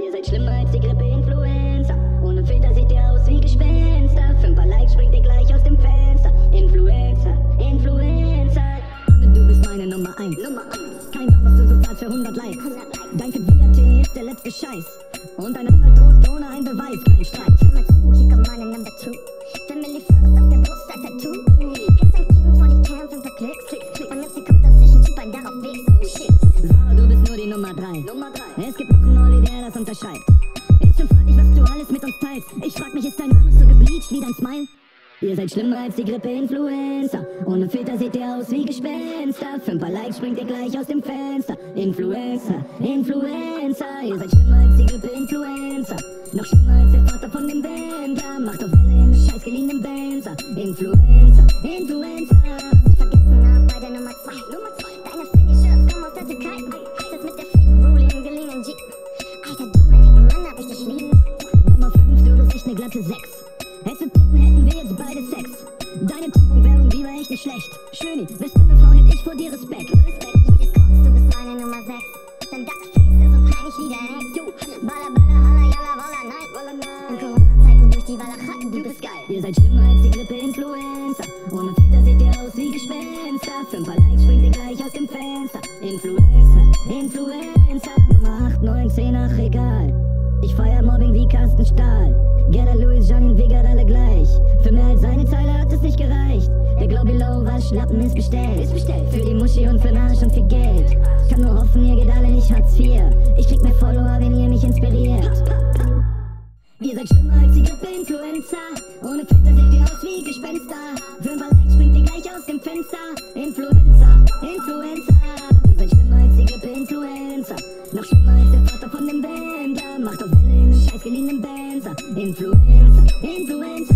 Ihr seid schlimmer als die Grippe-Influencer. Ohne Filter seht ihr aus wie Gespenster. Fünfer Likes springt ihr gleich aus dem Fenster. Influencer, Influencer. Du bist meine Nummer 1. Nummer 1. Kein Gott, was du so zahlst für 100 Likes. Dein Fit ist der letzte Scheiß. Und deine Nummer droht ohne einen Beweis. Kein Streit. Hier kommt meine Number 2. Family First auf der Brust als Tattoo. Hits ein King vor die Cams und Klicks. Es gibt noch einen Olli, der das unterschreibt. Ist schon fraglich, was du alles mit uns teilst. Ich frag mich, ist dein Anus so gebleached wie dein Smile? Ihr seid schlimmer als die Grippe-Influencer. Ohne Filter seht ihr aus wie Gespenster. Fünfer Likes springt ihr gleich aus dem Fenster. Influencer, Influencer. Ihr seid schlimmer als die Grippe-Influencer. Noch schlimmer als der Vater von dem Wendler. Macht auf Welle im scheiß geliehenen Benzer. Influencer, Influencer. Bist glatte 6. Hättest du Titten, hätten wir jetzt beide Sex. Deine Tuppung wäre irgendwie war echt nicht schlecht. Schöni, bist du ne Frau, hätt ich vor dir Respekt. Respekt, jedes Kotz, du bist meine Nummer 6. Dein Duckface ist so peinlich wie der Ex. Jo, Baller, Baller, Halla, Jalla, Walla, nein. Walla, nein. In Corona-Zeiten durch die Walachei, du bist geil. Ihr seid schlimmer als die Grippe-Influencer. Ohne Filter seht ihr aus wie Gespenster. Fünfer Likes springt ihr gleich aus dem Fenster. Influencer, Influencer. Nummer 8, 9, 10, ach egal. Ich feier Mobbing wie Carsten Stahl. Gerda, Louis, Janine, Wigert, alle gleich. Für mehr als eine Zeile hat es nicht gereicht. Der Globelow Waschlappen ist bestellt. Ist bestellt. Für die Muschi und für den Arsch und viel Geld. Kann nur hoffen, ihr geht alle nicht Hartz IV. Ich krieg mehr Follower, wenn ihr mich inspiriert. Ihr seid schlimmer als die Grippe-Influencer. Ohne Filter seht ihr aus wie Gespenster. Für ein paar Likes springt ihr gleich aus dem Fenster. Influencer, Influencer. Noch schlimmer als der Vater von dem Wendler. Macht Welle im scheiß geliehenen Benzer. Influencer, Influencer.